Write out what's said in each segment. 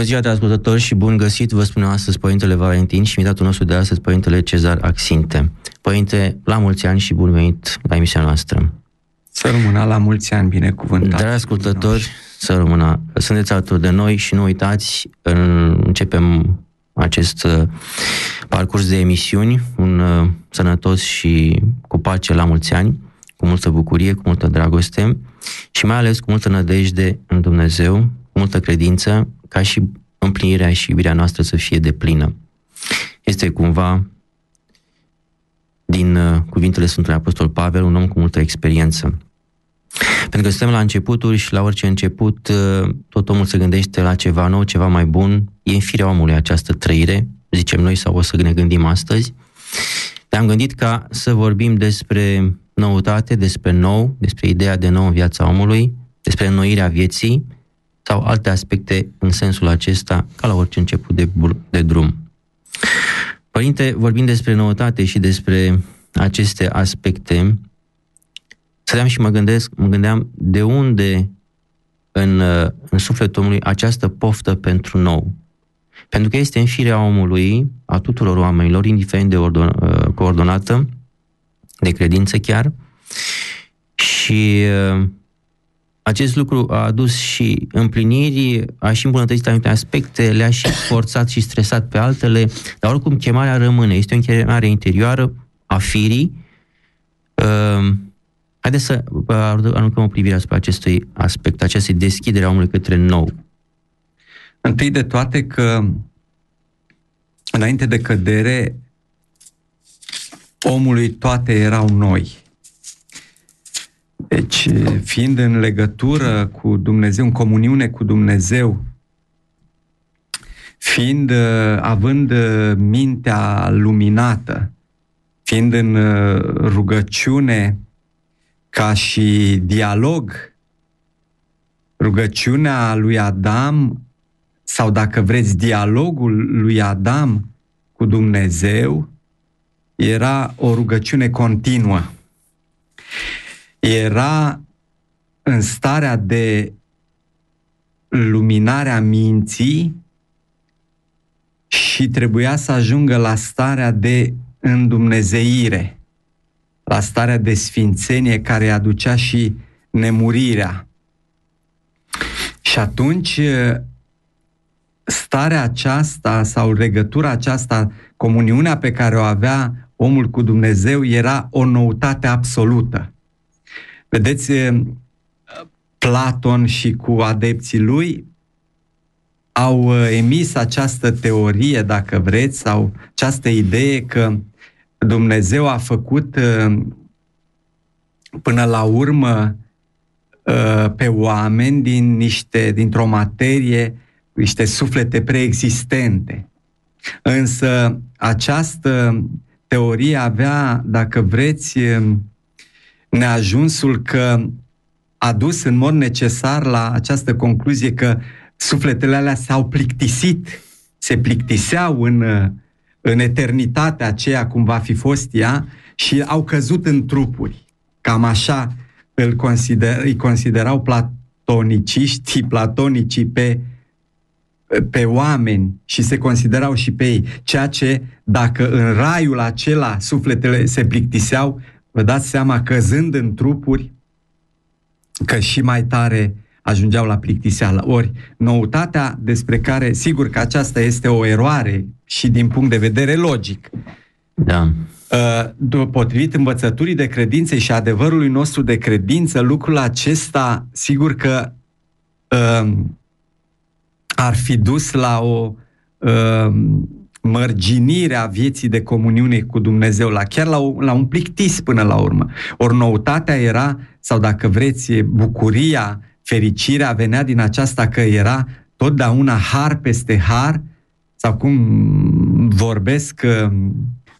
Bună ziua, ascultători, și bun găsit, vă spune astăzi Părintele Valentin și invitatul nostru de astăzi, Părintele Cezar Axinte. Părinte, la mulți ani și bun venit la emisiunea noastră. Să rămână la mulți ani binecuvântat. Dragi ascultători, să rămână. Sunteți alături de noi și nu uitați, începem acest uh, parcurs de emisiuni, un uh, sănătos și cu pace la mulți ani, cu multă bucurie, cu multă dragoste și mai ales cu multă nădejde în Dumnezeu, cu multă credință, ca și împlinirea și iubirea noastră să fie de plină. Este cumva din uh, cuvintele Sfântului Apostol Pavel, un om cu multă experiență. Pentru că suntem la începuturi și la orice început, uh, tot omul se gândește la ceva nou, ceva mai bun. E în firea omului această trăire, zicem noi, sau o să ne gândim astăzi. Ne-am gândit ca să vorbim despre noutate, despre nou, despre ideea de nou în viața omului, despre înnoirea vieții sau alte aspecte în sensul acesta, ca la orice început de, de drum. Părinte, vorbind despre noutate și despre aceste aspecte, stăteam și mă gândesc, mă gândeam de unde în, în sufletul omului această poftă pentru nou. Pentru că este în firea omului, a tuturor oamenilor, indiferent de ordon, uh, coordonată, de credință chiar, și uh, acest lucru a adus și împliniri, a și îmbunătățit anumite aspecte, le-a și forțat și stresat pe altele, dar oricum chemarea rămâne. Este o chemare interioară a firii. Uh, haideți să aruncăm o privire asupra acestui aspect, acestei deschidere a omului către nou. Întâi de toate că înainte de cădere omului toate erau noi. Deci, fiind în legătură cu Dumnezeu, în comuniune cu Dumnezeu, fiind, având mintea luminată, fiind în rugăciune ca și dialog, rugăciunea lui Adam, sau dacă vreți, dialogul lui Adam cu Dumnezeu, era o rugăciune continuă era în starea de luminarea minții și trebuia să ajungă la starea de îndumnezeire, la starea de sfințenie care aducea și nemurirea. Și atunci starea aceasta sau legătura aceasta, comuniunea pe care o avea omul cu Dumnezeu era o noutate absolută. Vedeți, Platon și cu adepții lui au emis această teorie, dacă vreți, sau această idee că Dumnezeu a făcut până la urmă pe oameni din niște, dintr-o materie, niște suflete preexistente. Însă această teorie avea, dacă vreți, neajunsul că a dus în mod necesar la această concluzie că sufletele alea s-au plictisit, se plictiseau în, în eternitatea aceea cum va fi fost ea și au căzut în trupuri. Cam așa îl consider, îi considerau platoniciștii, platonicii pe, pe oameni și se considerau și pe ei. Ceea ce, dacă în raiul acela sufletele se plictiseau, vă dați seama, căzând în trupuri, că și mai tare ajungeau la plictiseală. Ori, noutatea despre care, sigur că aceasta este o eroare și din punct de vedere logic. Da. Uh, potrivit învățăturii de credință și adevărului nostru de credință, lucrul acesta, sigur că uh, ar fi dus la o uh, mărginirea vieții de comuniune cu Dumnezeu, la chiar la, la un plictis până la urmă. Ori noutatea era, sau dacă vreți, bucuria, fericirea venea din aceasta că era totdeauna har peste har, sau cum vorbesc uh,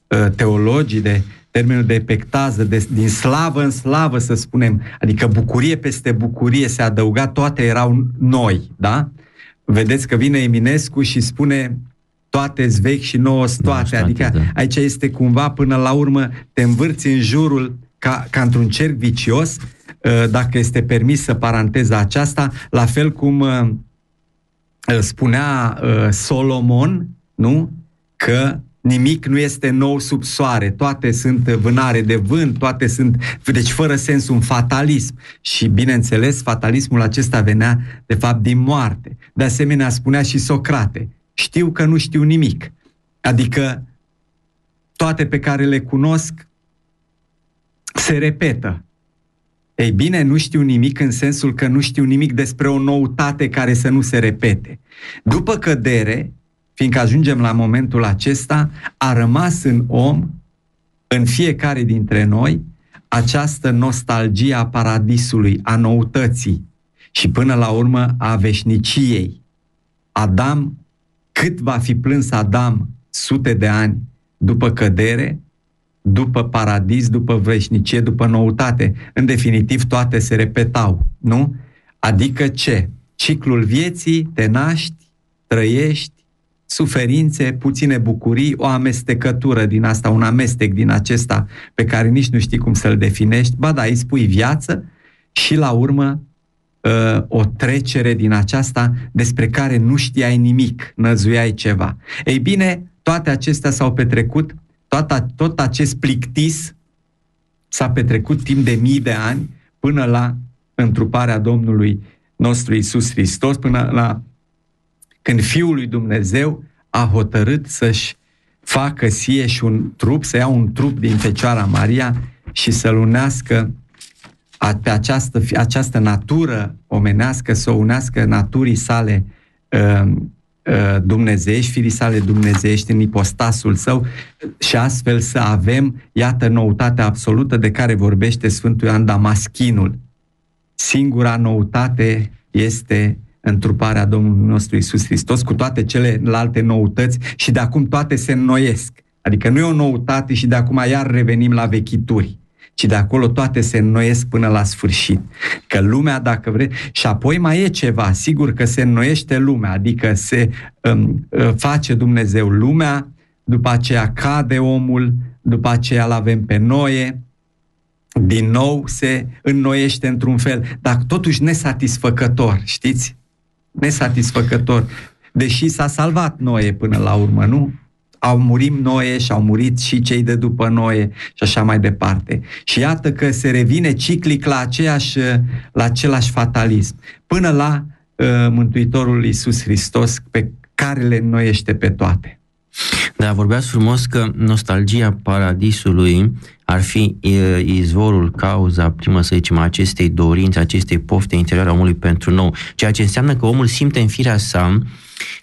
uh teologii de termenul de pectază, de, din slavă în slavă, să spunem, adică bucurie peste bucurie se adăuga, toate erau noi, da? Vedeți că vine Eminescu și spune toate vechi și nouă toate. Da, adică da. aici este cumva până la urmă te învârți în jurul ca, ca într-un cerc vicios, uh, dacă este permisă paranteza aceasta, la fel cum uh, spunea uh, Solomon, nu? Că nimic nu este nou sub soare, toate sunt vânare de vânt, toate sunt, deci fără sens un fatalism. Și bineînțeles, fatalismul acesta venea de fapt din moarte. De asemenea, spunea și Socrate, știu că nu știu nimic. Adică toate pe care le cunosc se repetă. Ei bine, nu știu nimic în sensul că nu știu nimic despre o noutate care să nu se repete. După cădere, fiindcă ajungem la momentul acesta, a rămas în om, în fiecare dintre noi, această nostalgie a paradisului, a noutății și până la urmă a veșniciei. Adam, cât va fi plâns Adam sute de ani după cădere, după paradis, după veșnicie, după noutate. În definitiv, toate se repetau, nu? Adică ce? Ciclul vieții, te naști, trăiești, suferințe, puține bucurii, o amestecătură din asta, un amestec din acesta pe care nici nu știi cum să-l definești, ba da, îi spui viață și la urmă uh, o trecere din aceasta despre care nu știai nimic, năzuiai ceva. Ei bine, toate acestea s-au petrecut, tot, tot acest plictis s-a petrecut timp de mii de ani până la întruparea Domnului nostru Isus Hristos, până la când Fiul lui Dumnezeu a hotărât să-și facă sie și un trup, să ia un trup din Fecioara Maria și să-l unească pe această, această natură omenească, să o unească naturii sale uh, uh, dumnezeiești, firii sale dumnezeiești în ipostasul său și astfel să avem, iată, noutatea absolută de care vorbește Sfântul Ioan Damaschinul. Singura noutate este întruparea Domnului nostru Isus Hristos cu toate celelalte noutăți și de acum toate se înnoiesc. Adică nu e o noutate și de acum iar revenim la vechituri ci de acolo toate se înnoiesc până la sfârșit. Că lumea, dacă vrei, și apoi mai e ceva, sigur că se înnoiește lumea, adică se um, uh, face Dumnezeu lumea, după aceea cade omul, după aceea îl avem pe Noe, din nou se înnoiește într-un fel, dar totuși nesatisfăcător, știți? nesatisfăcător. Deși s-a salvat Noe până la urmă, nu? Au murit Noe și au murit și cei de după Noe și așa mai departe. Și iată că se revine ciclic la, aceeași, la același fatalism. Până la uh, Mântuitorul Iisus Hristos pe care le înnoiește pe toate. Da, vorbeați frumos că nostalgia paradisului ar fi izvorul, cauza, primă să zicem, acestei dorințe, acestei pofte interioare a omului pentru nou, ceea ce înseamnă că omul simte în firea sa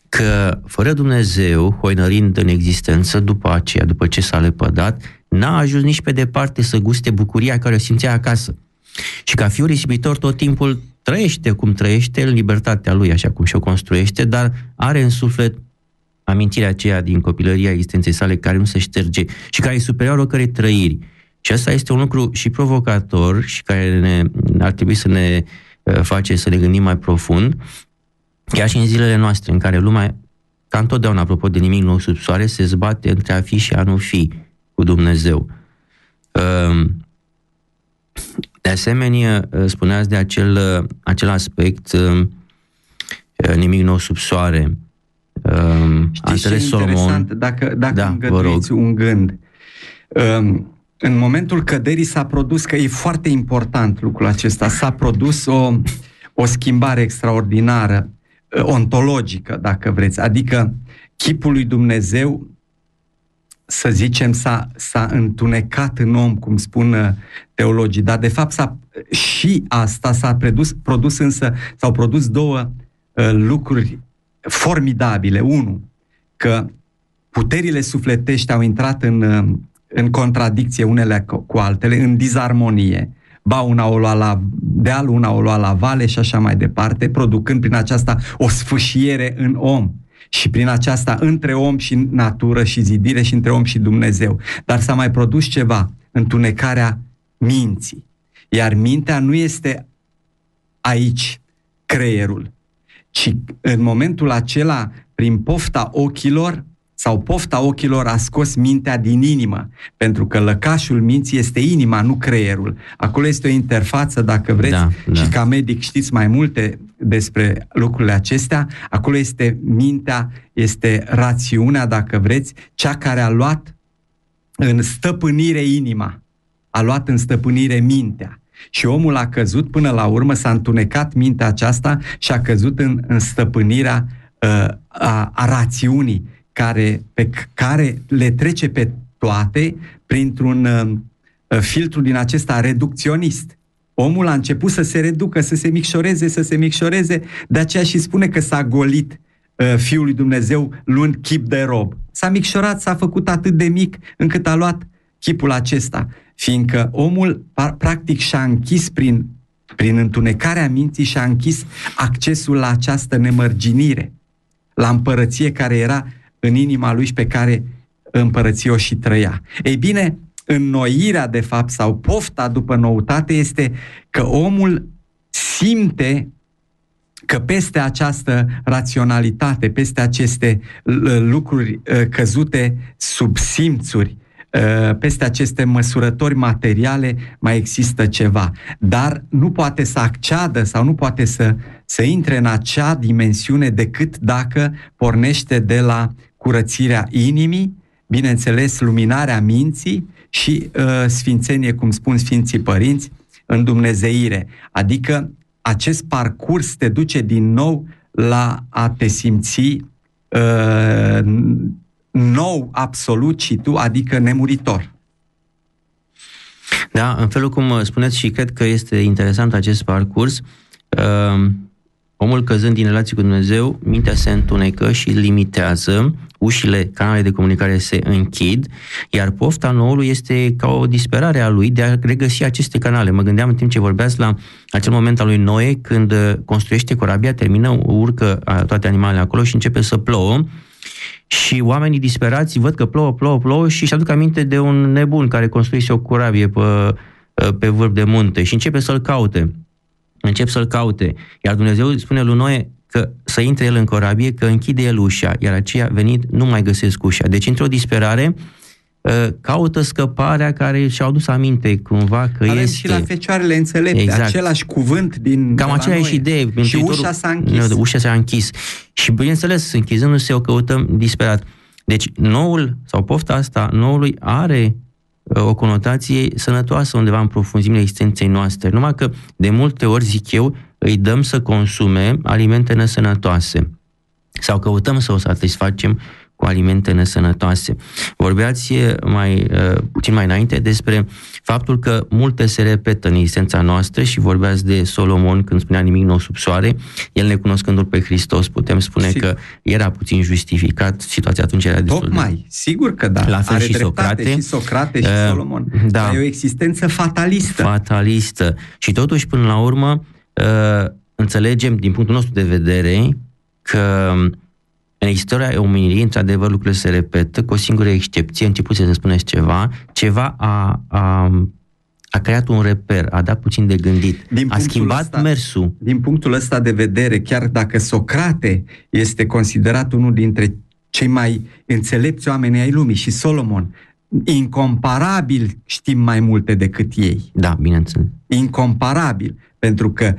că fără Dumnezeu, hoinărind în existență, după aceea, după ce s-a lepădat, n-a ajuns nici pe departe să guste bucuria care o simțea acasă. Și ca fiul risipitor tot timpul trăiește cum trăiește în libertatea lui, așa cum și-o construiește, dar are în suflet amintirea aceea din copilăria existenței sale care nu se șterge și care e superioară oricărei trăiri. Și asta este un lucru și provocator și care ne, ar trebui să ne uh, face să ne gândim mai profund, chiar și în zilele noastre, în care lumea, ca întotdeauna, apropo de nimic nou sub soare, se zbate între a fi și a nu fi cu Dumnezeu. Um, de asemenea, uh, spuneați de acel, uh, acel aspect, nimic nou sub soare, Um, Știți ce interesant? Dacă, dacă da, îngăduiți un gând. Um, în momentul căderii s-a produs, că e foarte important lucrul acesta, s-a produs o, o schimbare extraordinară, uh, ontologică, dacă vreți. Adică chipul lui Dumnezeu, să zicem, s-a, s-a întunecat în om, cum spun uh, teologii, dar de fapt s-a, și asta s-a produs, produs însă, s-au produs două uh, lucruri formidabile. Unu, că puterile sufletești au intrat în, în contradicție unele cu altele, în disarmonie. Ba una o lua la deal, una o lua la vale și așa mai departe, producând prin aceasta o sfâșiere în om și prin aceasta între om și natură și zidire și între om și Dumnezeu. Dar s-a mai produs ceva, întunecarea minții. Iar mintea nu este aici creierul, ci în momentul acela, prin pofta ochilor, sau pofta ochilor a scos mintea din inimă, pentru că lăcașul minții este inima, nu creierul. Acolo este o interfață, dacă vreți, da, da. și ca medic știți mai multe despre lucrurile acestea. Acolo este mintea, este rațiunea, dacă vreți, cea care a luat în stăpânire inima, a luat în stăpânire mintea. Și omul a căzut până la urmă, s-a întunecat mintea aceasta și a căzut în, în stăpânirea uh, a, a rațiunii care, pe care le trece pe toate printr-un uh, filtru din acesta reducționist. Omul a început să se reducă, să se micșoreze, să se micșoreze, de aceea și spune că s-a golit uh, Fiul lui Dumnezeu luând chip de rob. S-a micșorat, s-a făcut atât de mic încât a luat chipul acesta, fiindcă omul practic și-a închis prin, prin întunecarea minții și-a închis accesul la această nemărginire, la împărăție care era în inima lui și pe care împărăție o și trăia. Ei bine, înnoirea, de fapt, sau pofta după noutate este că omul simte că peste această raționalitate, peste aceste lucruri uh, căzute sub simțuri, uh, peste aceste măsurători materiale mai există ceva. Dar nu poate să acceadă sau nu poate să, să intre în acea dimensiune decât dacă pornește de la curățirea inimii, bineînțeles luminarea minții și uh, sfințenie, cum spun Sfinții Părinți, în Dumnezeire. Adică acest parcurs te duce din nou la a te simți uh, nou, absolut și tu, adică nemuritor. Da, în felul cum spuneți și cred că este interesant acest parcurs, uh, omul căzând din relație cu Dumnezeu, mintea se întunecă și limitează, ușile, canalele de comunicare se închid, iar pofta noului este ca o disperare a lui de a regăsi aceste canale. Mă gândeam în timp ce vorbeați la acel moment al lui Noe, când construiește corabia, termină, urcă toate animalele acolo și începe să plouă, și oamenii disperați văd că plouă, plouă, plouă și își aduc aminte de un nebun care construise o corabie pe, pe vârf de munte și începe să-l caute încep să-l caute. Iar Dumnezeu spune lui Noe că să intre el în corabie, că închide el ușa, iar aceia venit nu mai găsesc ușa. Deci, într-o disperare, ă, caută scăparea care și-au dus aminte cumva că Avem este... și la fecioarele înțelepte, exact. același cuvânt din Cam aceeași idee. Și ușa s-a închis. Ușa s-a închis. Și bineînțeles, închizându-se, o căutăm disperat. Deci, noul, sau pofta asta, noului are o conotație sănătoasă undeva în profunzimile existenței noastre. Numai că, de multe ori, zic eu, îi dăm să consume alimente nesănătoase sau căutăm să o satisfacem cu alimente nesănătoase. Vorbeați mai uh, puțin mai înainte despre faptul că multe se repetă în existența noastră și vorbeați de Solomon când spunea nimic nou sub soare. El necunoscându-l pe Hristos, putem spune sigur. că era puțin justificat, situația atunci era destul Tocmai, de... sigur că da. La fel Are și Socrate. Și Socrate și uh, Solomon. Da. E o existență fatalistă. Fatalistă. Și totuși, până la urmă, uh, înțelegem, din punctul nostru de vedere, că în istoria omenirii, într-adevăr, lucrurile se repetă, cu o singură excepție, început să spuneți ceva, ceva a, a, a creat un reper, a dat puțin de gândit, din a schimbat ăsta, mersul. Din punctul ăsta de vedere, chiar dacă Socrate este considerat unul dintre cei mai înțelepți oameni ai lumii și Solomon, incomparabil știm mai multe decât ei. Da, bineînțeles. Incomparabil, pentru că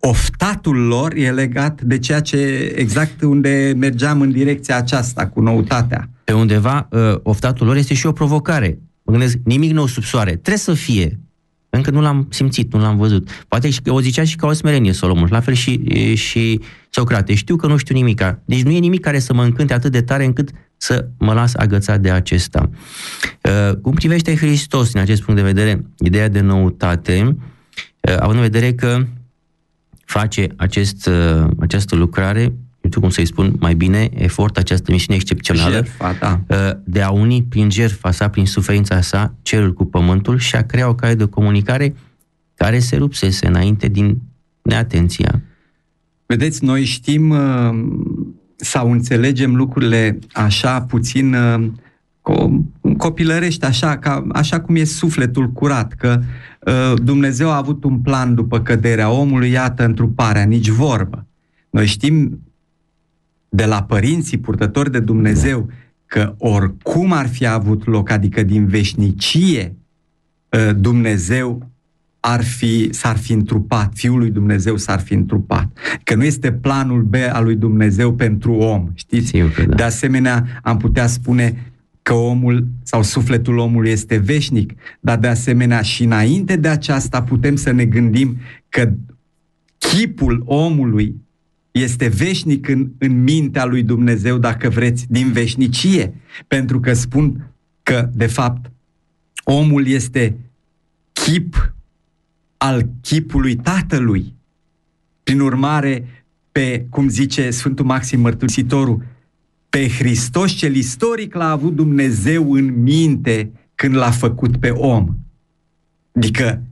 oftatul lor e legat de ceea ce exact unde mergeam în direcția aceasta cu noutatea. Pe undeva, ă, oftatul lor este și o provocare. Mă gândesc, nimic nou sub soare. Trebuie să fie. Încă nu l-am simțit, nu l-am văzut. Poate și, o zicea și ca o smerenie Solomon, la fel și, și Socrate. Știu că nu știu nimic. Deci nu e nimic care să mă încânte atât de tare încât să mă las agățat de acesta. Ă, cum privește Hristos, din acest punct de vedere, ideea de noutate, ă, având în vedere că face acest, uh, această lucrare, nu știu cum să-i spun mai bine, efort, această misiune excepțională jertfa, da. Uh, de a uni prin jertfa sa, prin suferința sa, cerul cu pământul și a crea o cale de comunicare care se rupsese înainte din neatenția. Vedeți, noi știm uh, sau înțelegem lucrurile așa puțin copilărești, așa, ca, așa cum e sufletul curat, că uh, Dumnezeu a avut un plan după căderea omului, iată întruparea, nici vorbă. Noi știm de la părinții purtători de Dumnezeu că oricum ar fi avut loc, adică din veșnicie, ă, Dumnezeu ar fi, s-ar fi întrupat, Fiul lui Dumnezeu s-ar fi întrupat. Că nu este planul B al lui Dumnezeu pentru om, știți? Sigur da. De asemenea, am putea spune că omul sau sufletul omului este veșnic, dar de asemenea și înainte de aceasta putem să ne gândim că chipul omului este veșnic în, în mintea lui Dumnezeu, dacă vreți, din veșnicie. Pentru că spun că, de fapt, omul este chip al chipului Tatălui. Prin urmare, pe, cum zice Sfântul Maxim Mărturisitorul, pe Hristos cel istoric l-a avut Dumnezeu în minte când l-a făcut pe om. Adică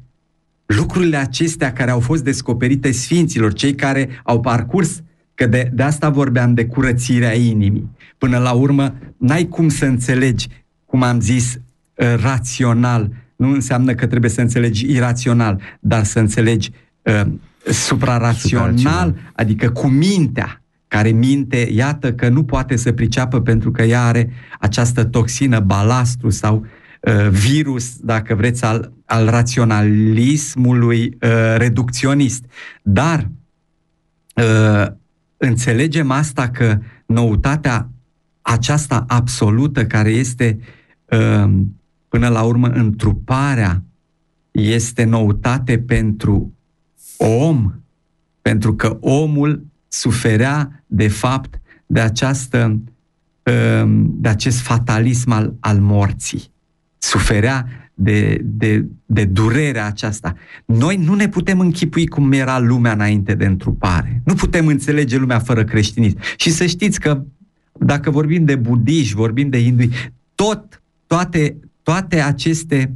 lucrurile acestea care au fost descoperite sfinților, cei care au parcurs, că de, de asta vorbeam de curățirea inimii. Până la urmă, n-ai cum să înțelegi, cum am zis, uh, rațional. Nu înseamnă că trebuie să înțelegi irațional, dar să înțelegi uh, suprarațional, adică cu mintea care minte, iată că nu poate să priceapă pentru că ea are această toxină, balastru sau uh, virus, dacă vreți, al, al raționalismului uh, reducționist. Dar uh, înțelegem asta că noutatea aceasta absolută care este uh, până la urmă întruparea este noutate pentru om, pentru că omul suferea de fapt de această um, de acest fatalism al, al morții. Suferea de, de, de durerea aceasta. Noi nu ne putem închipui cum era lumea înainte de întrupare. Nu putem înțelege lumea fără creștinism. Și să știți că dacă vorbim de budiști, vorbim de hindui, tot, toate, toate aceste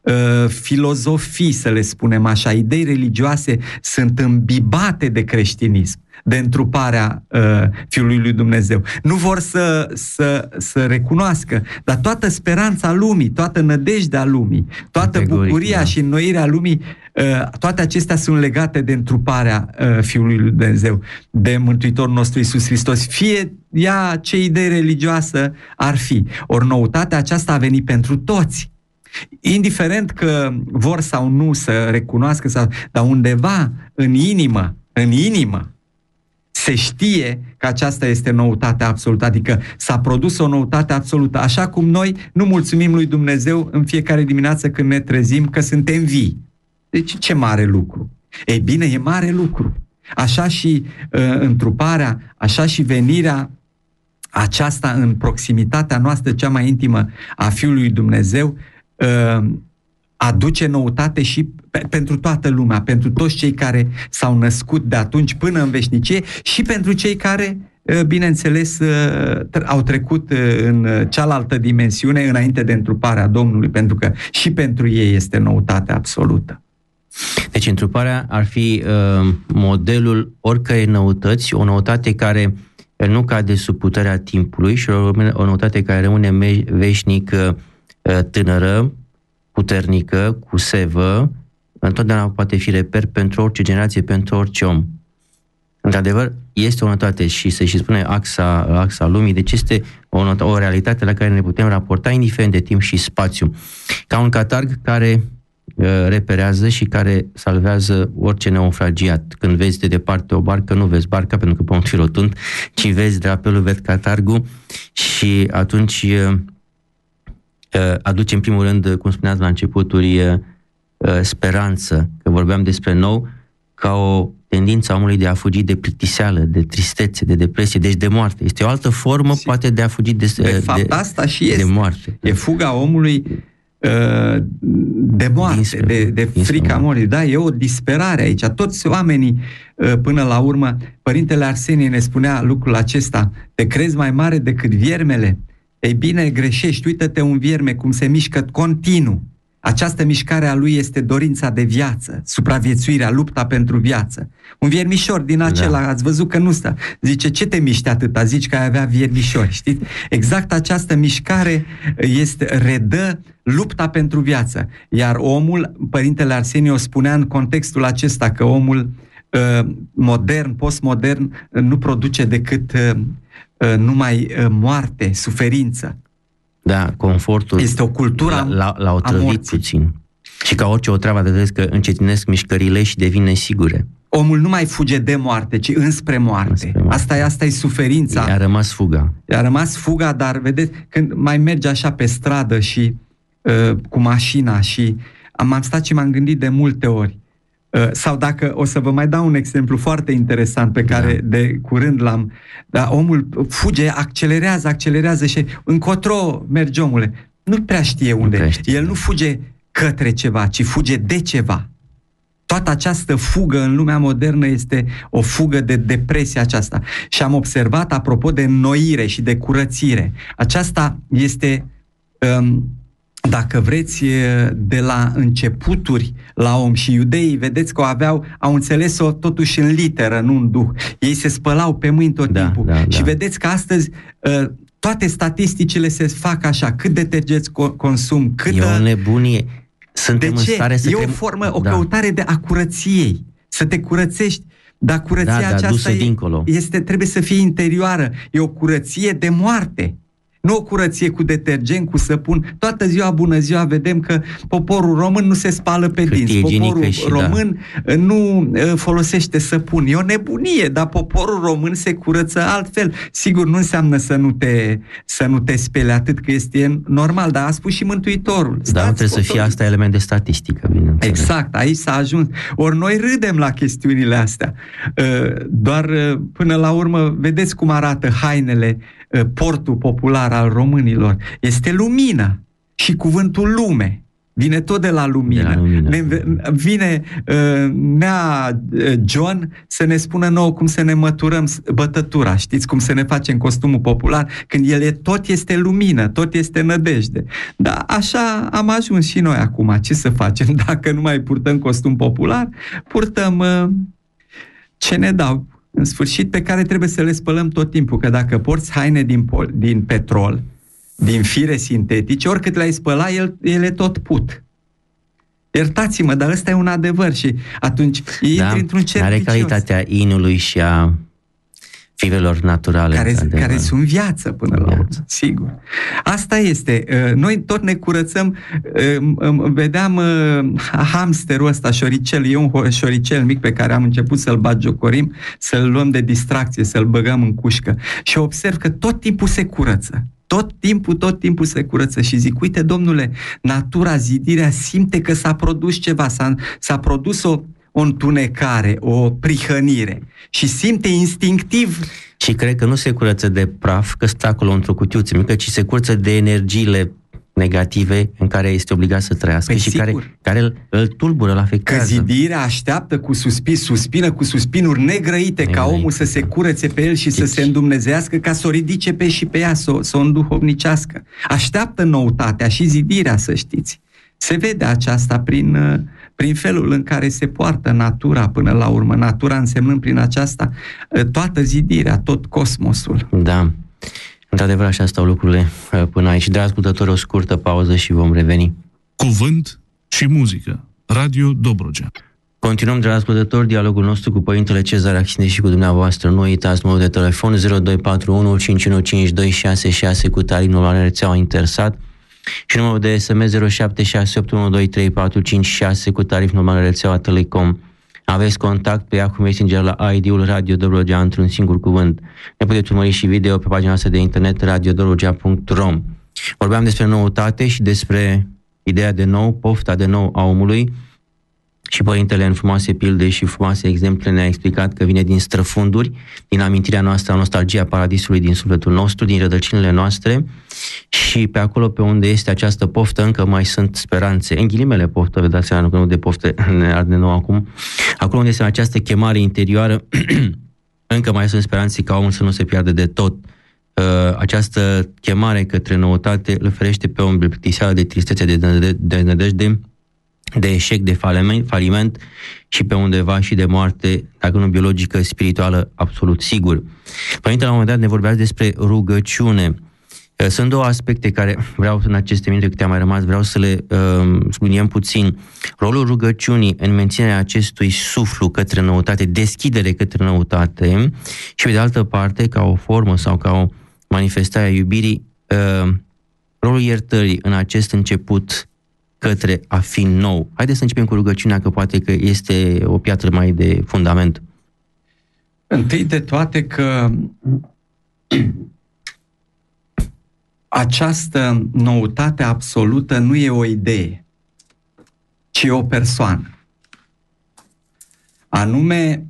uh, filozofii, să le spunem așa, idei religioase sunt îmbibate de creștinism de întruparea uh, Fiului lui Dumnezeu. Nu vor să, să, să recunoască, dar toată speranța lumii, toată nădejdea lumii, toată Categoric, bucuria da. și înnoirea lumii, uh, toate acestea sunt legate de întruparea uh, Fiului lui Dumnezeu, de Mântuitorul nostru Isus Hristos. Fie ea ce idee religioasă ar fi. Ori noutatea aceasta a venit pentru toți. Indiferent că vor sau nu să recunoască, sau, dar undeva în inimă, în inimă, se știe că aceasta este noutate absolută, adică s-a produs o noutate absolută, așa cum noi nu mulțumim lui Dumnezeu în fiecare dimineață când ne trezim că suntem vii. Deci ce mare lucru! Ei bine, e mare lucru. Așa și uh, întruparea, așa și venirea aceasta în proximitatea noastră cea mai intimă a Fiului Dumnezeu uh, aduce noutate și pe, pentru toată lumea, pentru toți cei care s-au născut de atunci până în veșnicie și pentru cei care, ă, bineînțeles, ă, au trecut ă, în cealaltă dimensiune înainte de întruparea Domnului, pentru că și pentru ei este noutate absolută. Deci întruparea ar fi uh, modelul oricărei noutăți, o noutate care nu cade sub puterea timpului și o, o noutate care rămâne veșnic uh, tânără, puternică, cu sevă, întotdeauna poate fi reper pentru orice generație, pentru orice om. Într-adevăr, este o notate și să și spune axa, axa lumii, deci este o, not- o realitate la care ne putem raporta indiferent de timp și spațiu. Ca un catarg care uh, reperează și care salvează orice neofragiat. Când vezi de departe o barcă, nu vezi barca pentru că pământul e rotund, ci vezi drapelul, vezi catargul și atunci uh, aduce în primul rând, cum spuneați la începuturi, speranță, că vorbeam despre nou, ca o tendință a omului de a fugi de plictiseală, de tristețe, de depresie, deci de moarte. Este o altă formă, si. poate, de a fugi de, de, fapt, de, asta și este. de moarte. E fuga omului de moarte, dinspre, de, de frica morții. Da, e o disperare aici. Toți oamenii, până la urmă, Părintele Arsenie ne spunea lucrul acesta, te crezi mai mare decât viermele? Ei bine, greșești, uită-te un vierme cum se mișcă continuu. Această mișcare a lui este dorința de viață, supraviețuirea, lupta pentru viață. Un viermișor din acela, da. ați văzut că nu stă. Zice, ce te miști atâta? Zici că ai avea viermișori, știți? Exact această mișcare este, redă lupta pentru viață. Iar omul, Părintele Arsenio spunea în contextul acesta că omul uh, modern, postmodern, nu produce decât uh, uh, numai uh, moarte, suferință. Da, confortul. Este o cultură la, la, la o trăvit puțin. Și ca orice o treabă, vedeți că încetinesc mișcările și devin nesigure. Omul nu mai fuge de moarte, ci înspre moarte. Înspre moarte. Asta, e, asta e suferința. I-a rămas fuga. I-a rămas fuga, dar vedeți, când mai mergi așa pe stradă și uh, cu mașina și am, am stat și m-am gândit de multe ori, uh, sau dacă o să vă mai dau un exemplu foarte interesant pe care da. de curând l-am. Da, omul fuge, accelerează, accelerează și încotro merge omule. Nu prea știe unde. Nu prea știe. El nu fuge către ceva, ci fuge de ceva. Toată această fugă în lumea modernă este o fugă de depresie aceasta. Și am observat, apropo de înnoire și de curățire, aceasta este, um, dacă vreți, de la începuturi la om. Și iudeii, vedeți că o aveau, au înțeles-o totuși în literă, nu în duh. Ei se spălau pe mâini tot da, timpul. Da, și da. vedeți că astăzi uh, toate statisticile se fac așa, cât detergenți consum, cât... E o nebunie suntem de ce? în stare să E o formă, o da. căutare de a curăției, să te curățești. Dar curăția da, da, aceasta e, dincolo. este, trebuie să fie interioară. E o curăție de moarte. Nu o curăție cu detergent, cu săpun. Toată ziua, bună ziua, vedem că poporul român nu se spală pe Cât dinți. Poporul și, da. român da. nu folosește săpun. E o nebunie, dar poporul român se curăță altfel. Sigur, nu înseamnă să nu te, să nu te spele atât, că este normal, dar a spus și Mântuitorul. Da, trebuie să fie asta element de statistică, bine. Exact, aici s-a ajuns. Ori noi râdem la chestiunile astea. Doar până la urmă, vedeți cum arată hainele Uh, portul popular al românilor. Este lumină și cuvântul lume. Vine tot de la lumină. De la lumină. Ne, vine uh, nea uh, John să ne spună nouă cum să ne măturăm bătătura. Știți cum să ne facem costumul popular? Când el e, tot este lumină, tot este nădejde. Dar așa am ajuns și noi acum. Ce să facem? Dacă nu mai purtăm costum popular, purtăm uh, ce ne dau în sfârșit, pe care trebuie să le spălăm tot timpul, că dacă porți haine din, pol, din petrol, din fire sintetice, oricât le-ai spăla, el, ele tot put. Iertați-mă, dar ăsta e un adevăr și atunci da, intri într-un cerc are calitatea inului și a fibrelor naturale. Care, care sunt viață până la urmă, sigur. Asta este. Uh, noi tot ne curățăm. Uh, vedeam uh, hamsterul ăsta, șoricel, e un șoricel mic pe care am început să-l bagiocorim, să-l luăm de distracție, să-l băgăm în cușcă. Și observ că tot timpul se curăță. Tot timpul, tot timpul se curăță și zic, uite, domnule, natura, zidirea simte că s-a produs ceva, s-a, s-a produs o, o întunecare, o prihănire și simte instinctiv și cred că nu se curăță de praf, că stă acolo într-o cutiuță mică, ci se curăță de energiile negative în care este obligat să trăiască păi și sigur. care, care îl, îl tulbură, îl afectează. Că zidirea așteaptă cu suspin, suspină cu suspinuri negrăite, negrăite ca omul să se curățe pe el și deci... să se îndumnezească ca să o ridice pe și pe ea, să, să o înduhovnicească. Așteaptă noutatea și zidirea, să știți. Se vede aceasta prin uh, prin felul în care se poartă natura până la urmă, natura însemnând prin aceasta ă, toată zidirea, tot cosmosul. Da. Într-adevăr, așa stau lucrurile ă, până aici. De ascultători, o scurtă pauză și vom reveni. Cuvânt și muzică. Radio Dobrogea. Continuăm, dragi ascultători, dialogul nostru cu Părintele Cezar Axine și cu dumneavoastră. Nu uitați numărul de telefon 0241 515 cu tarinul la rețeaua Intersat și numărul de SMS 0768123456 cu tarif normal rețeaua Telecom. Aveți contact pe Yahoo Messenger la ID-ul Radio Dobrogea într-un singur cuvânt. Ne puteți urmări și video pe pagina noastră de internet radiodobrogea.ro Vorbeam despre noutate și despre ideea de nou, pofta de nou a omului, și Părintele în frumoase pilde și frumoase exemple ne-a explicat că vine din străfunduri, din amintirea noastră, a nostalgia paradisului din sufletul nostru, din rădăcinile noastre și pe acolo pe unde este această poftă încă mai sunt speranțe. În ghilimele poftă, vedeți seama că nu de poftă ne arde nou acum. Acolo unde este această chemare interioară, încă mai sunt speranțe ca omul să nu se piardă de tot. Uh, această chemare către noutate îl ferește pe om plictiseală de tristețe, de, de, de, de nădejde, de eșec, de faliment, faliment și pe undeva și de moarte, dacă nu biologică, spirituală, absolut sigur. Părintele, la un moment dat ne vorbeați despre rugăciune Uh, sunt două aspecte care vreau în aceste minute câte am mai rămas, vreau să le uh, subliniem puțin. Rolul rugăciunii în menținerea acestui suflu către noutate, deschidere către noutate și pe de altă parte, ca o formă sau ca o manifestare a iubirii, uh, rolul iertării în acest început către a fi nou. Haideți să începem cu rugăciunea, că poate că este o piatră mai de fundament. Întâi de toate că această noutate absolută nu e o idee, ci e o persoană. Anume,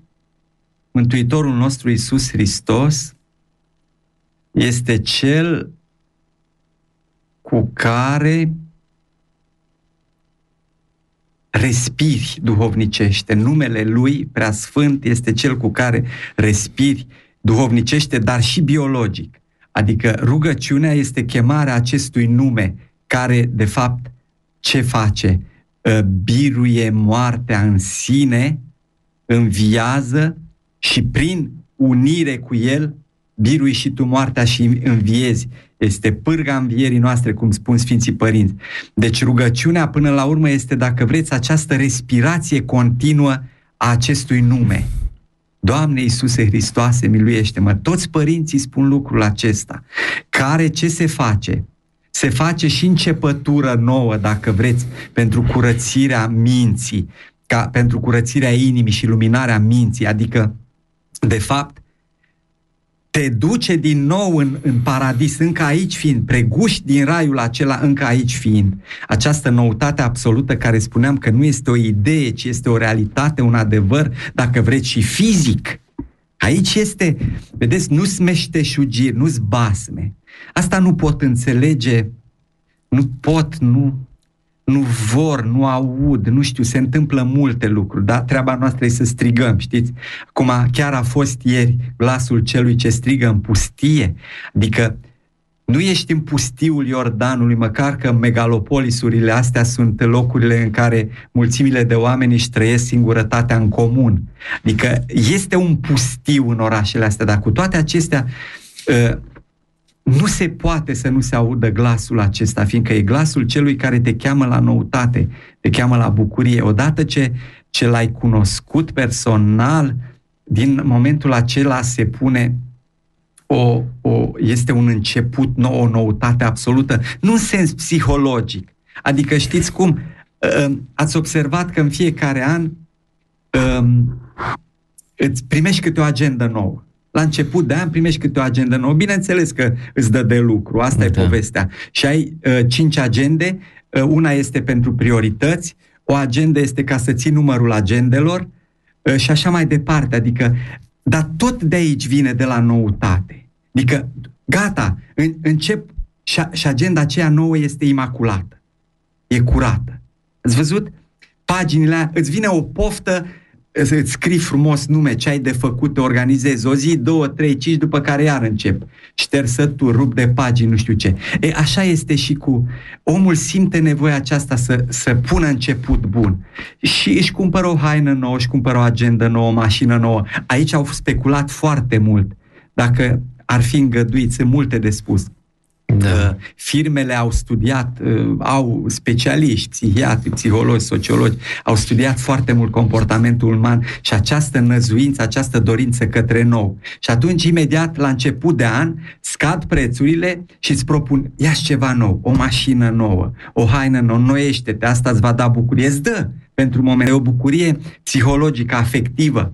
Mântuitorul nostru Isus Hristos este cel cu care respiri duhovnicește. Numele Lui, Preasfânt, este cel cu care respiri duhovnicește, dar și biologic. Adică rugăciunea este chemarea acestui nume care, de fapt, ce face? Ă, biruie moartea în sine, înviază și prin unire cu el birui și tu moartea și înviezi. Este pârga învierii noastre, cum spun Sfinții Părinți. Deci rugăciunea, până la urmă, este, dacă vreți, această respirație continuă a acestui nume. Doamne Iisuse Hristoase, miluiește-mă! Toți părinții spun lucrul acesta. Care ce se face? Se face și începătură nouă, dacă vreți, pentru curățirea minții, ca pentru curățirea inimii și luminarea minții. Adică, de fapt, te duce din nou în, în paradis, încă aici fiind, preguși din raiul acela, încă aici fiind. Această noutate absolută care spuneam că nu este o idee, ci este o realitate, un adevăr, dacă vreți, și fizic. Aici este, vedeți, nu smeșteșugiri, nu-s basme. Asta nu pot înțelege, nu pot, nu, nu vor, nu aud, nu știu, se întâmplă multe lucruri, dar treaba noastră e să strigăm, știți? Acum chiar a fost ieri glasul celui ce strigă în pustie, adică nu ești în pustiul Iordanului, măcar că megalopolisurile astea sunt locurile în care mulțimile de oameni își trăiesc singurătatea în comun. Adică este un pustiu în orașele astea, dar cu toate acestea ă, nu se poate să nu se audă glasul acesta, fiindcă e glasul celui care te cheamă la noutate, te cheamă la bucurie. Odată ce, ce l-ai cunoscut personal, din momentul acela se pune o, o, este un început nou, o noutate absolută, nu în sens psihologic. Adică știți cum? Ă, ați observat că în fiecare an um, îți primești câte o agendă nouă la început de an primești câte o agendă nouă. Bineînțeles că îți dă de lucru, asta da. e povestea. Și ai uh, cinci agende, uh, una este pentru priorități, o agendă este ca să ții numărul agendelor uh, și așa mai departe. Adică, dar tot de aici vine de la noutate. Adică, gata, în, încep și, și agenda aceea nouă este imaculată. E curată. Ați văzut? Paginile aia, îți vine o poftă îți scrii frumos nume, ce ai de făcut, te organizezi o zi, două, trei, cinci, după care iar încep. Ștersături, rup de pagini, nu știu ce. E, așa este și cu... Omul simte nevoia aceasta să, să pună început bun. Și își cumpără o haină nouă, își cumpără o agendă nouă, o mașină nouă. Aici au speculat foarte mult. Dacă ar fi îngăduit, sunt multe de spus. Da. Firmele au studiat, uh, au specialiști, psihiatri, psihologi, sociologi, au studiat foarte mult comportamentul uman și această năzuință, această dorință către nou. Și atunci, imediat, la început de an, scad prețurile și îți propun, ia ceva nou, o mașină nouă, o haină nouă, noiește-te, asta îți va da bucurie. Îți dă pentru moment. E o bucurie psihologică, afectivă.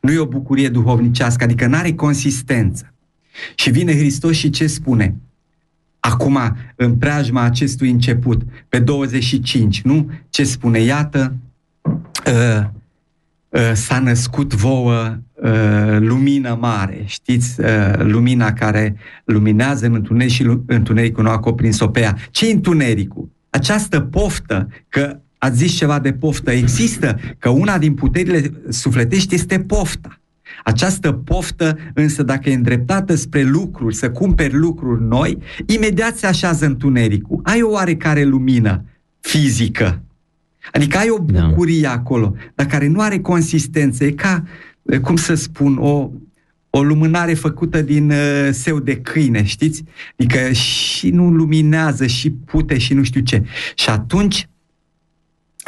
Nu e o bucurie duhovnicească, adică nu are consistență. Și vine Hristos și ce spune? Acum în preajma acestui început, pe 25, nu? Ce spune? Iată, uh, uh, s-a născut vouă uh, lumină mare, știți, uh, lumina care luminează în întuneric și întunericul nu a cuprins-o pe ea. Ce întunericul? Această poftă, că ați zis ceva de poftă, există, că una din puterile sufletești este pofta. Această poftă, însă, dacă e îndreptată spre lucruri, să cumperi lucruri noi, imediat se așează întunericul. Ai o oarecare lumină fizică. Adică ai o da. bucurie da. acolo, dar care nu are consistență. E ca, cum să spun, o, o lumânare făcută din uh, seu de câine, știți? Adică și nu luminează, și pute, și nu știu ce. Și atunci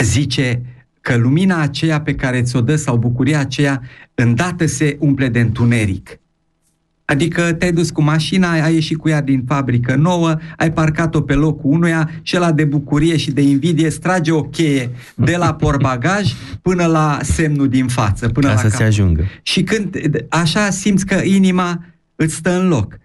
zice că lumina aceea pe care ți-o dă sau bucuria aceea îndată se umple de întuneric. Adică te-ai dus cu mașina, ai ieșit cu ea din fabrică nouă, ai parcat-o pe locul unuia și la de bucurie și de invidie strage o cheie de la porbagaj până la semnul din față. Până Ca la să cap. se ajungă. Și când așa simți că inima îți stă în loc.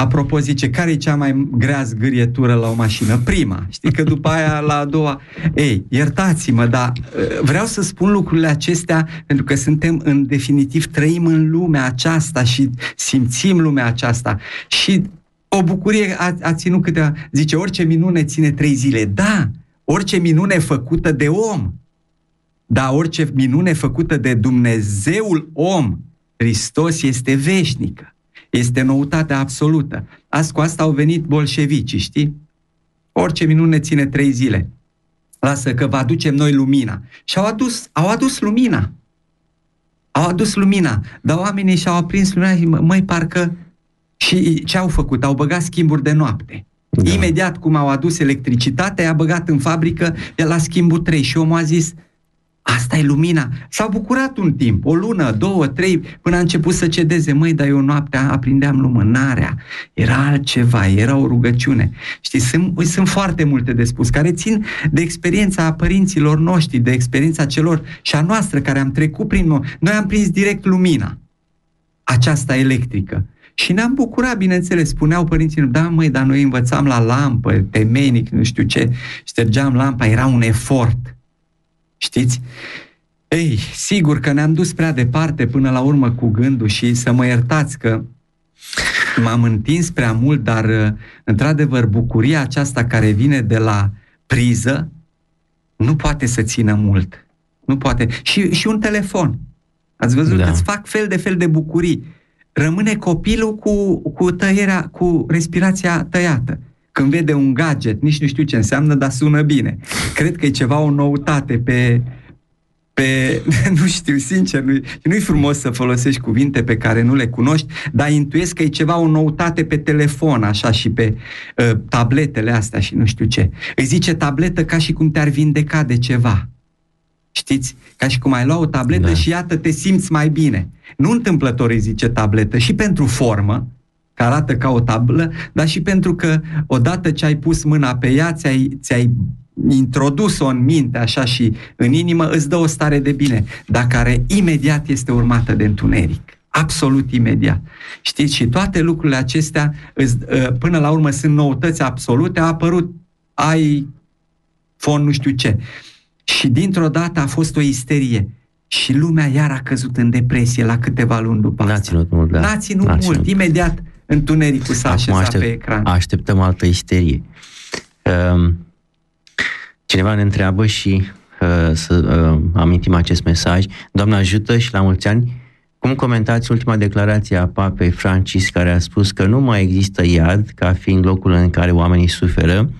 Apropo, zice, care e cea mai grea zgârietură la o mașină? Prima. Știi că după aia la a doua... Ei, iertați-mă, dar uh, vreau să spun lucrurile acestea pentru că suntem, în definitiv, trăim în lumea aceasta și simțim lumea aceasta. Și o bucurie a, a ținut câteva... Zice, orice minune ține trei zile. Da, orice minune făcută de om. Dar orice minune făcută de Dumnezeul om, Hristos, este veșnică. Este noutatea absolută. Azi cu asta au venit bolșevicii, știi? Orice minune ține trei zile. Lasă că vă aducem noi lumina. Și au adus, au adus lumina. Au adus lumina. Dar oamenii și-au aprins lumina și, mă- măi, parcă... Și ce au făcut? Au băgat schimburi de noapte. Da. Da. Imediat cum au adus electricitatea, i-a băgat în fabrică de la schimbul 3 și omul a zis, Asta e lumina. S-au bucurat un timp, o lună, două, trei, până a început să cedeze. Măi, dar eu noaptea aprindeam lumânarea. Era altceva, era o rugăciune. Știi, sunt, ui, sunt foarte multe de spus, care țin de experiența părinților noștri, de experiența celor și a noastră care am trecut prin noi. Noi am prins direct lumina, aceasta electrică. Și ne-am bucurat, bineînțeles, spuneau părinții, da măi, dar noi învățam la lampă, temeinic, nu știu ce, ștergeam lampa, era un efort. Știți? Ei, sigur că ne-am dus prea departe până la urmă cu gândul și să mă iertați că m-am întins prea mult, dar uh, într-adevăr bucuria aceasta care vine de la priză nu poate să țină mult. Nu poate. Și, și un telefon. Ați văzut Da. că îți fac fel de fel de bucurii. Rămâne copilul cu, cu tăierea, cu respirația tăiată. Când vede un gadget, nici nu știu ce înseamnă, dar sună bine. Cred că e ceva o noutate pe, pe, nu știu, sincer, nu, nu-i frumos să folosești cuvinte pe care nu le cunoști, dar intuiesc că e ceva o noutate pe telefon, așa, și pe uh, tabletele astea și nu știu ce. Îi zice tabletă ca și cum te-ar vindeca de ceva. Știți? Ca și cum ai lua o tabletă Da. da. și iată, te simți mai bine. Nu întâmplător îi zice tabletă, și pentru formă, că arată ca o tablă, dar și pentru că odată ce ai pus mâna pe ea, ți-ai, ți-ai introdus-o în minte așa și în inimă, îți dă o stare de bine, dar care imediat este urmată de întuneric. Absolut imediat. Știți? Și toate lucrurile acestea, îți, ă, până la urmă, sunt noutăți absolute. A apărut iPhone nu știu ce. Și dintr-o dată a fost o isterie. Și lumea iar a căzut în depresie la câteva luni după N-a asta. ținut mult, da. N-a ținut N-a mult. ținut. Imediat întunericul s-a Acum așezat aștept, pe ecran. așteptăm altă isterie. Um, cineva ne întreabă și uh, să uh, amintim acest mesaj. Doamne ajută și la mulți ani. Cum comentați ultima declarație a Papei Francis care a spus că nu mai există iad ca fiind locul în care oamenii suferă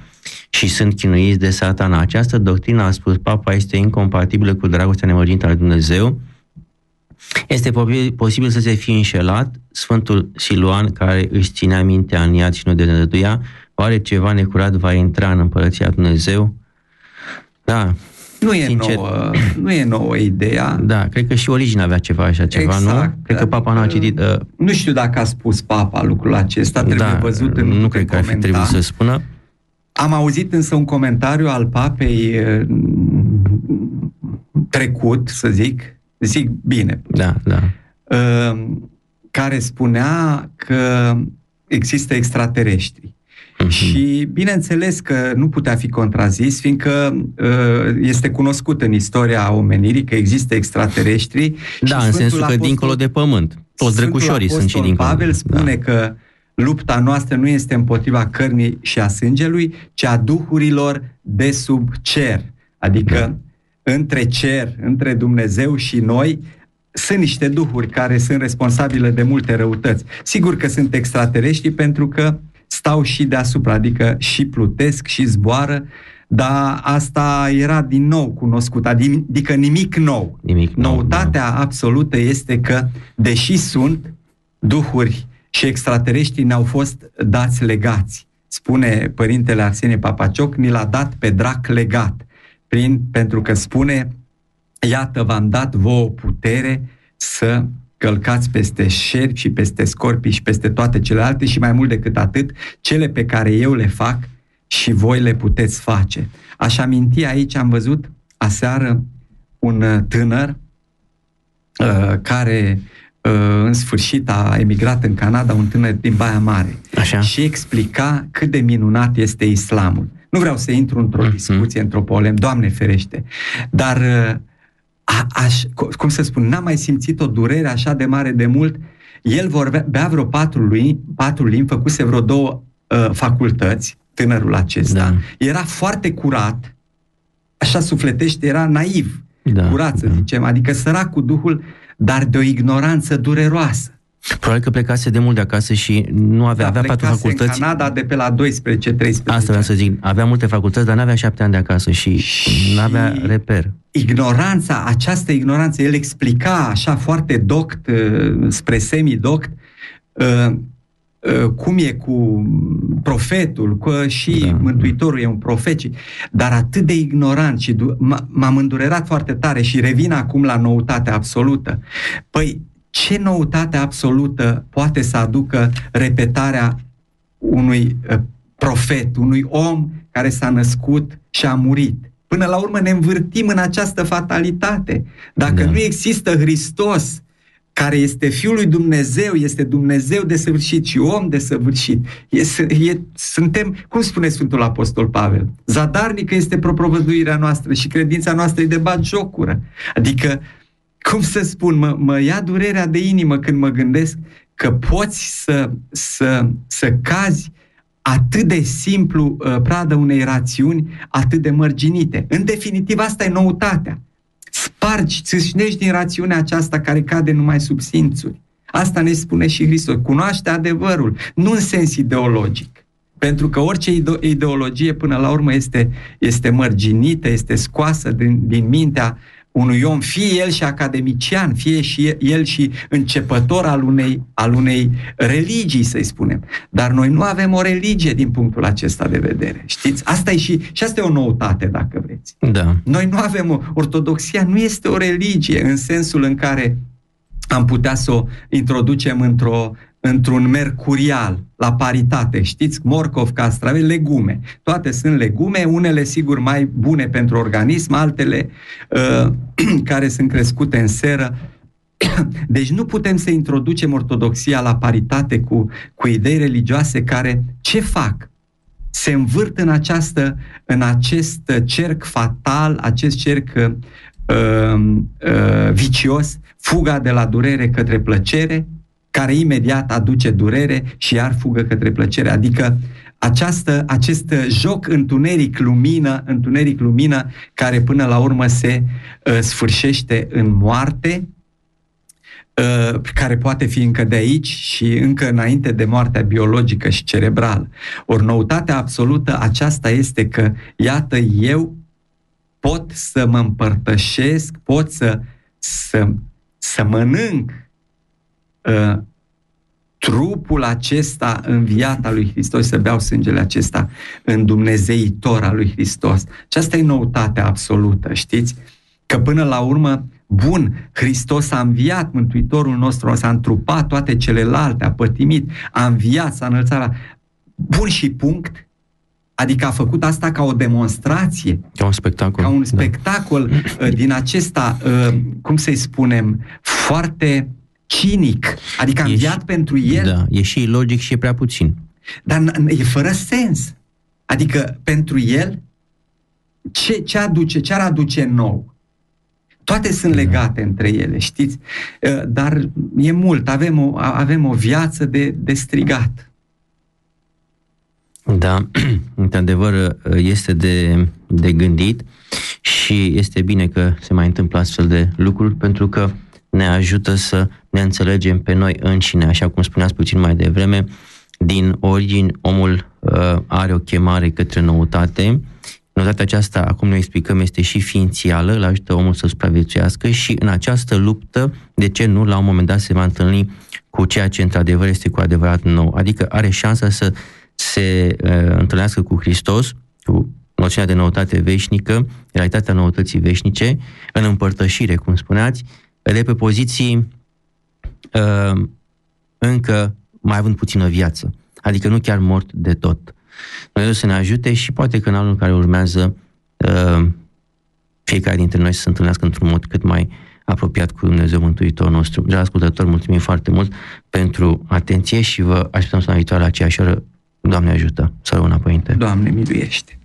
și sunt chinuiți de satana? Această doctrină, a spus Papa, este incompatibilă cu dragostea nemărgintă a lui Dumnezeu este popi- posibil să se fie înșelat Sfântul Siluan, care își ținea mintea în iad și nu de nădăduia, oare ceva necurat va intra în împărăția lui Dumnezeu? Da, Nu e, sincer- nouă, nu e nouă ideea. da, cred că și Origine avea ceva așa ceva, nu? Exact. Cred că papa nu a citit... Uh, Nu știu dacă a spus papa lucrul acesta, trebuie da, văzut în nu câte cred că ar fi comenta. trebuit să spună. Am auzit însă un comentariu al papei eh, trecut, să zic, zic bine, Da, da. eh, care spunea că există extraterestri. Mhm. Și bineînțeles că nu putea fi contrazis, fiindcă uh, este cunoscut în istoria omenirii că există extraterestri. Da, și în Sfântul sensul că Apostol- dincolo de pământ. Toți Sfântul drăgușorii sunt și Apostol dincolo. Pavel de- spune da. că lupta noastră nu este împotriva cărnii și a sângelui, ci a duhurilor de sub cer. Adică între cer, între Dumnezeu și noi, sunt niște duhuri care sunt responsabile de multe răutăți. Sigur că sunt extraterestri pentru că stau și deasupra, adică și plutesc și zboară, dar asta era din nou cunoscut, adică nimic nou. Nimic nou, Noutatea absolută este că, deși sunt, duhuri și extraterestrii ne-au fost dați legați. Spune părintele Arsenie Papacioc, ni l-a dat pe drac legat, prin, pentru că spune, iată v-am dat vouă putere să călcați peste șerpi și peste scorpii și peste toate celelalte și mai mult decât atât, cele pe care eu le fac și voi le puteți face. Aș aminti aici, am văzut aseară un tânăr uh, care uh, în sfârșit a emigrat în Canada, un tânăr din Baia Mare. Așa. Și explica cât de minunat este islamul. Nu vreau să intru într-o mm-hmm. discuție, într-o polem, Doamne ferește, dar uh, a, aș, cum să spun, n-am mai simțit o durere așa de mare de mult. El vorbea vreo patru luni, patru limbi, făcuse vreo două uh, facultăți, tânărul acesta. Da. Era foarte curat, așa sufletește, era naiv, da, curat să da. zicem, adică sărac cu Duhul, dar de o ignoranță dureroasă. Probabil că plecase de mult de acasă și nu avea, da, avea patru facultăți. în Canada de pe la 12-13. Asta vreau să zic. Avea multe facultăți, dar nu avea șapte ani de acasă și, și nu avea reper. Ignoranța, această ignoranță, el explica așa foarte doct, uh, spre semi-doct, uh, uh, cum e cu profetul, că și da, Mântuitorul e un profet, dar atât de ignorant și m-am îndurerat foarte tare și revin acum la noutatea absolută. Păi, ce noutate absolută poate să aducă repetarea unui uh, profet, unui om care s-a născut și a murit? Până la urmă ne învârtim în această fatalitate. Dacă da. nu există Hristos, care este Fiul lui Dumnezeu, este Dumnezeu de săvârșit și om de săvârșit. E, e, suntem, cum spune Sfântul Apostol Pavel, zadarnică este propovăduirea noastră și credința noastră e de bat jocură. Adică cum să spun, mă, mă ia durerea de inimă când mă gândesc că poți să, să, să cazi atât de simplu uh, pradă unei rațiuni atât de mărginite. În definitiv, asta e noutatea. Spargi, țâșnești din rațiunea aceasta care cade numai sub simțuri. Asta ne spune și Hristos. Cunoaște adevărul, nu în sens ideologic. Pentru că orice ideologie, până la urmă, este, este mărginită, este scoasă din, din mintea unui om, fie el și academician, fie și el și începător al unei, al unei religii, să-i spunem. Dar noi nu avem o religie din punctul acesta de vedere. Știți? Asta e și, și asta e o noutate, dacă vreți. Da. Noi nu avem o... Ortodoxia nu este o religie în sensul în care am putea să o introducem într-o într-un mercurial, la paritate, știți, morcov, castraveți, legume. Toate sunt legume, unele sigur mai bune pentru organism, altele uh, care sunt crescute în seră. Deci nu putem să introducem ortodoxia la paritate cu, cu idei religioase care ce fac? Se învârt în, această, în acest cerc fatal, acest cerc uh, uh, vicios, fuga de la durere către plăcere, care imediat aduce durere și iar fugă către plăcere. Adică această, acest joc întuneric-lumină, întuneric-lumină, care până la urmă se uh, sfârșește în moarte, uh, care poate fi încă de aici și încă înainte de moartea biologică și cerebrală. Ori noutatea absolută aceasta este că, iată, eu pot să mă împărtășesc, pot să, să, să mănânc uh, trupul acesta înviat al lui Hristos, să beau sângele acesta în Dumnezeitor al lui Hristos. Și asta e noutatea absolută, știți? Că până la urmă, bun, Hristos a înviat, Mântuitorul nostru s-a întrupat toate celelalte, a pătimit, a înviat, s-a înălțat la... Bun și punct, Adică a făcut asta ca o demonstrație. Ca un spectacol. Ca un da. spectacol da. din acesta, uh, cum să-i spunem, foarte cinic, adică am înviat pentru el. Da, e și logic și e prea puțin. Dar e fără sens. Adică pentru el, ce, ce aduce, ce ar aduce nou? Toate sunt da. legate da. între ele, știți? Uh, dar e mult, avem o, avem o viață de, de strigat. Da, într-adevăr este de, de gândit și este bine că se mai întâmplă astfel de lucruri pentru că ne ajută să ne înțelegem pe noi înșine, așa cum spuneați puțin mai devreme, din origini omul uh, are o chemare către noutate, Noutatea aceasta, acum noi explicăm, este și ființială, îl ajută omul să supraviețuiască și în această luptă, de ce nu, la un moment dat se va întâlni cu ceea ce într-adevăr este cu adevărat nou. Adică are șansa să se uh, întâlnească cu Hristos, cu noțiunea de noutate veșnică, realitatea noutății veșnice, în împărtășire, cum spuneați, de pe poziții uh, încă mai având puțină viață, adică nu chiar mort de tot. Dumnezeu să ne ajute și poate că în anul care urmează uh, fiecare dintre noi să se întâlnească într-un mod cât mai apropiat cu Dumnezeu Mântuitorul nostru. Dragi ascultători, mulțumim foarte mult pentru atenție și vă așteptăm să viitoare la aceeași oră. Doamne ajută! Să rămână, Părinte! Doamne, miluiește!